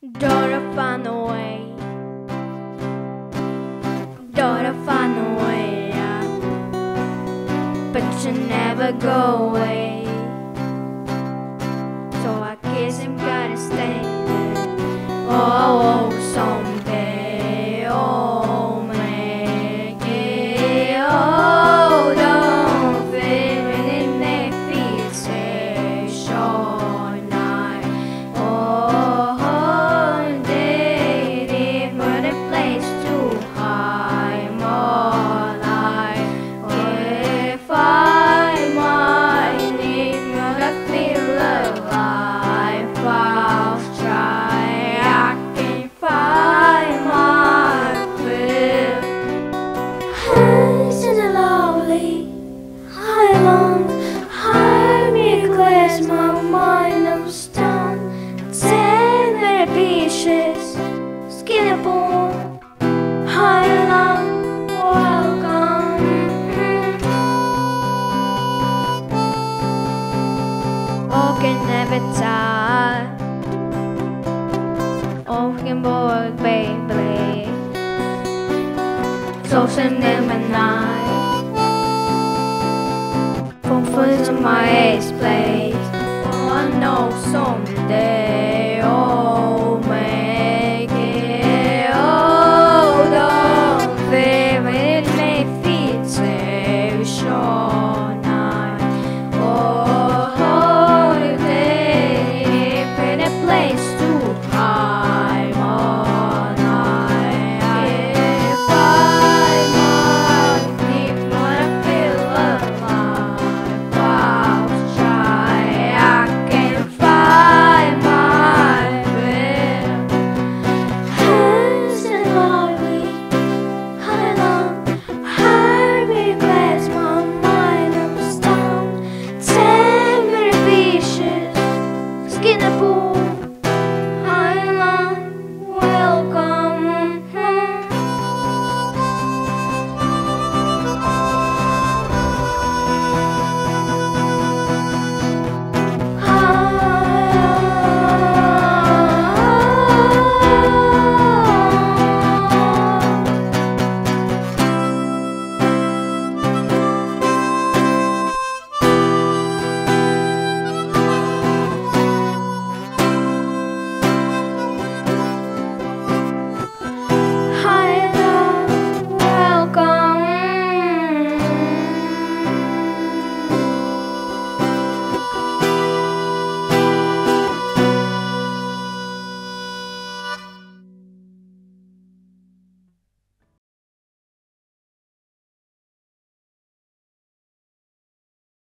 Daughter find a way. Daughter find a way out. But you never go away. So I guess I'm gonna stay there. Oh, oh someday. Oh, can boy, baby. Them a night. From first to my ace play.